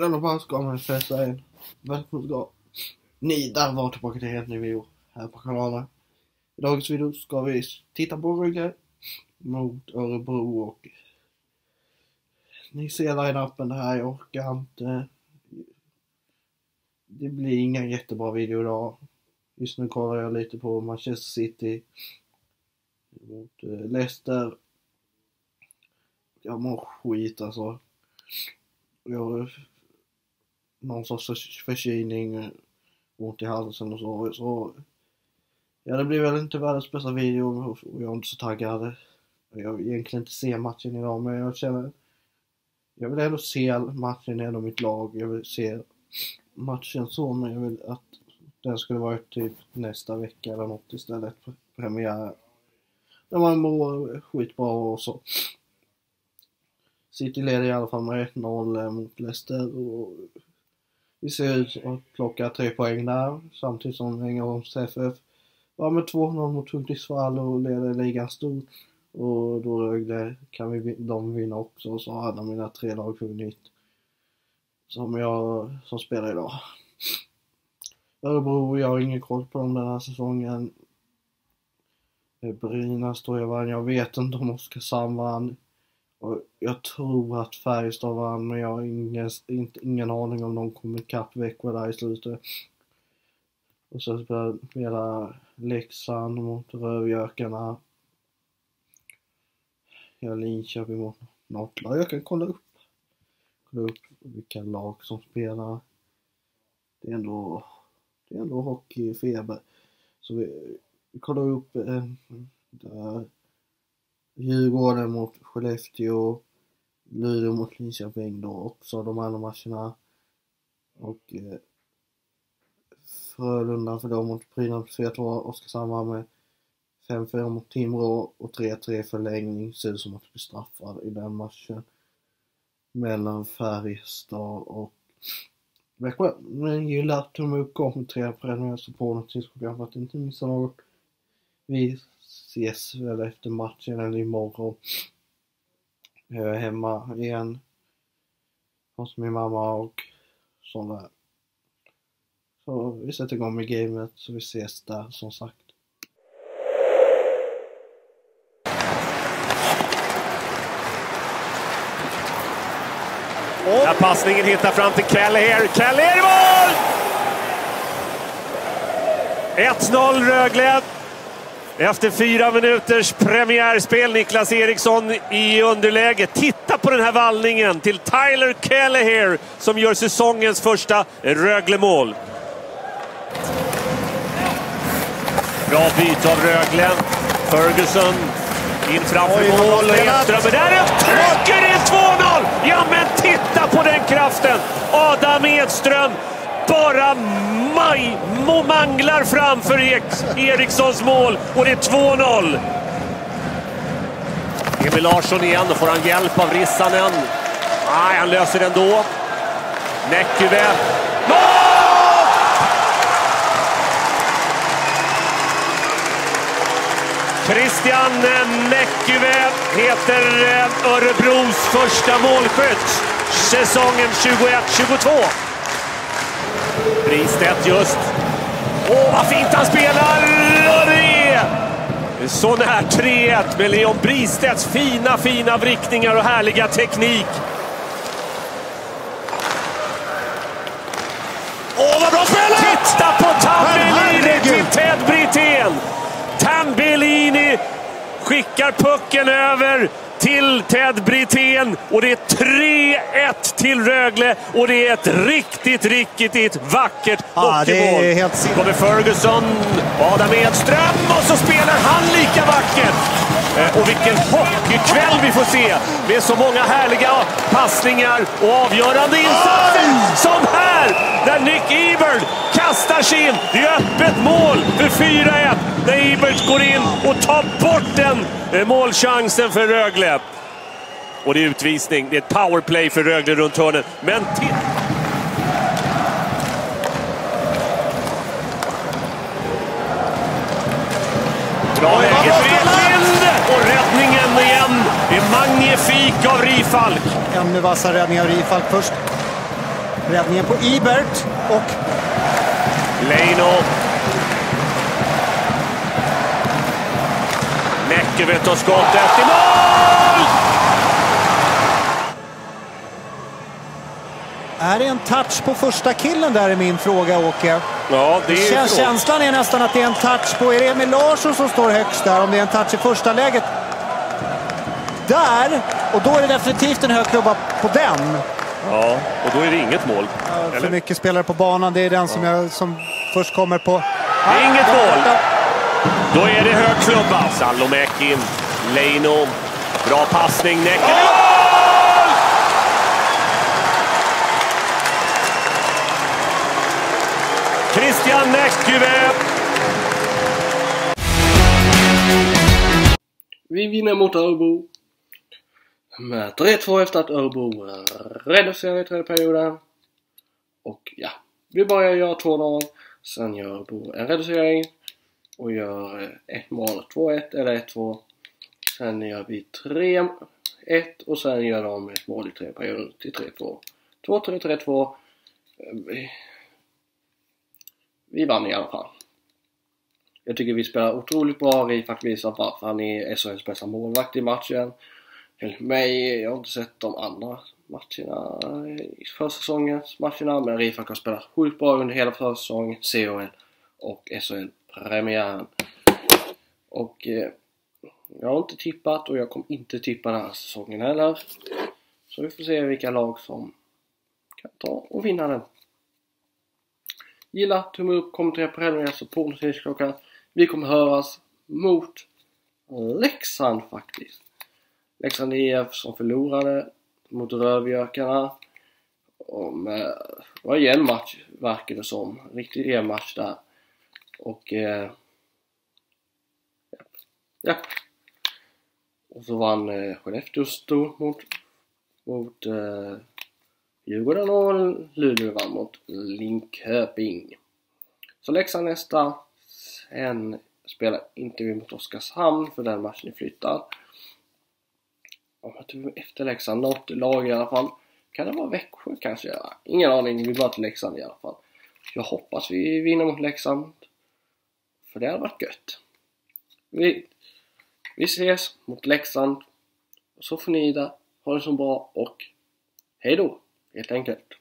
denna fall ska man fästa en välkommen ska ni där var tillbaka till helt ny video här på kanalen. I dagens video ska vi titta på Rögle mot Örebro och ni ser line-upen det här, jag orkar inte. Det blir ingen jättebra video idag. Just nu kollar jag lite på Manchester City mot eh, Leicester. Jag mår skit alltså. Jag någon sorts förkylning, eh, ont i halsen och så. så ja, det blir väl inte världens bästa video och jag är inte så taggad. Jag vill egentligen inte se matchen idag men jag känner jag vill ändå se matchen, det är ändå mitt lag. Jag vill se matchen så men jag vill att den skulle varit typ nästa vecka eller något istället. Premiär. När man mår skitbra och så. City leder i alla fall med 1-0 eh, mot Leicester och vi ser ut att plocka tre poäng där samtidigt som Ängelholms FF var med 2-0 mot Hudiksvall och leder ligan stort. Och då Rögle kan vi, de vinna också så hade mina tre lag vunnit. Som jag som spelar idag. Örebro, jag har ingen koll på dem den här säsongen. Brynäs tror jag vann, jag vet inte om Oskarshamn vann. Och jag tror att Färjestad vann men jag har ingen, inte, ingen aning om de kom ikapp Växjö där i slutet. Och så spelar Leksand mot Rövgökarna. Ja, Linköping mot något lag. Jag kan kolla upp. Kolla upp vilka lag som spelar. Det är ändå, det är ändå hockeyfeber. Så vi, vi kollar upp eh, där Djurgården mot Skellefteå, Luleå mot Linköping då också de andra matcherna. Och eh, Frölunda för då mot Brynäs 4-2, Oskarshamn med 5-4 mot Timrå och 3-3 förlängning. Ser ut som att bli straffad i den matchen. Mellan Färjestad och Växjö. Men gillar tumme upp, kom tre prenumerera på notifieringen för att inte missa något. Vi ses väl efter matchen eller imorgon. Jag är hemma igen. Hos min mamma och sådär. Så vi sätter igång med gamet så vi ses där som sagt. När passningen hittar fram till Kelleher. Kelleher i mål! 1-0 Rögle. Efter fyra minuters premiärspel, Niklas Eriksson i underläge. Titta på den här vallningen till Tyler Kelleher som gör säsongens första Rögle-mål. Bra byte av Rögle. Ferguson in framför mål. Edström. Där är trycker in 2-0! Ja, men titta på den kraften! Adam Edström bara maj, manglar framför Erikssons mål och det är 2-0. Emil Larsson igen, då får han hjälp av Rissanen. Nej, han löser det ändå. Näkyvä. Mål! Christian eh, Näkyvä heter eh, Örebros första målskytt säsongen 21-22. Bristedt just. Åh, vad fint han spelar! Så nära 3-1 med Leon Bristedts fina, fina vrickningar och härliga teknik. Åh, vad bra spelat! Titta på Tambellini till Ted Brithén! Tambellini skickar pucken över till Ted Brithén. Och det är 3-1 till Rögle. Och det är ett riktigt, riktigt vackert hockeymål. Ja, helt... kommer Ferguson, Adam Edström och så spelar han lika vackert. Och vilken hockeykväll vi får se. Med så många härliga passningar och avgörande insatser som här när Nick Ebert kastar sig in. Det är öppet mål för 4-1 när Ebert går in och tar bort den målchansen för Rögle. Och det är utvisning. Det är ett powerplay för Rögle runt hörnet. Men till... Bra läge för Edvind! Och räddningen igen. Det är magnifik av Rifalk. Ännu vassare räddning av Rifalk först. Räddningen på Ibert och Leino. Näckerve tar skottet i mål! är det en touch på första killen där är min fråga Åke. Ja, det är Kän- frågan. Känslan är nästan att det är en touch på, är det Emil Larsson som står högst där? Om det är en touch i första läget. Där! Och då är det definitivt en hög klubba på den. Ja, och då är det inget mål. För Eller? mycket spelare på banan. Det är den som, jag, som först kommer på... Är inget mål. Då är det hög klubba. Salomäki, Leino. Bra passning, Näckerve. Mål! Christian Näckerve. Vi vinner mot Örebro. Med 3-2 efter att Örebro eh, reducerade i tredje perioden. Och ja, vi börjar göra 2-0. Sen gör Örebro en reducering. Och gör eh, ett mål, 2-1 eller 1-2. Sen gör vi 3-1 och sen gör de ett mål i tredje perioden till 3-2. 2-3, 3-2. Vi- Vi vann i alla fall. Jag tycker vi spelar otroligt bra. Rifak visar varför han är SHLs bästa målvakt i matchen. Enligt mig, jag har inte sett de andra matcherna i försäsongens matcherna. Men Rifat har spelat sjukt bra under hela försäsongen, CHL och SHL-premiären. Och eh, jag har inte tippat och jag kommer inte tippa den här säsongen heller. Så vi får se vilka lag som kan ta och vinna den. Gilla, tumme upp, kommentera på så på notifikationsklockan. Vi kommer höras mot Leksand faktiskt. Leksand IF som förlorade mot Rödbjörkarna. Det var en jämn match verkar det som. Riktigt jämn match där. Och eh, ja. ja. Och så vann eh, Skellefteå stort mot, mot eh, Djurgården och Luleå vann mot Linköping. Så Leksand nästa. Sen spelar inte vi mot Oskarshamn för den matchen är flyttad. Om jag tror efter Leksand, något lag i alla fall. Kan det vara Växjö kanske? Ingen aning, vi bara till Leksand i alla fall. Jag hoppas vi vinner mot Leksand. För det hade varit gött. Vi, vi ses mot Leksand. Så får ni det. Ha det så bra och hej då! Helt enkelt.